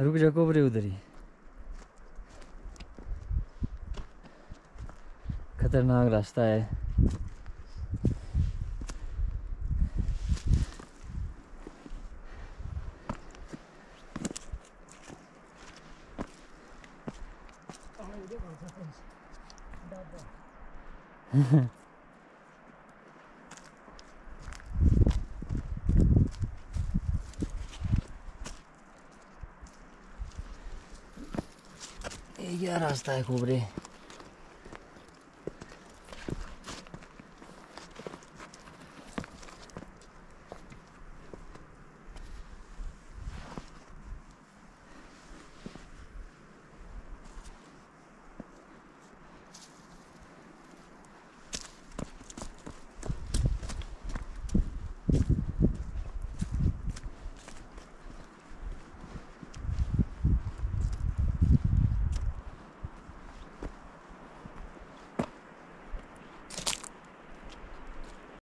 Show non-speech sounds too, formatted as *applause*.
रुक जा कोबरे उधर ही। खतरनाक रास्ता है। ये *laughs* क्या रास्ता है कोबरे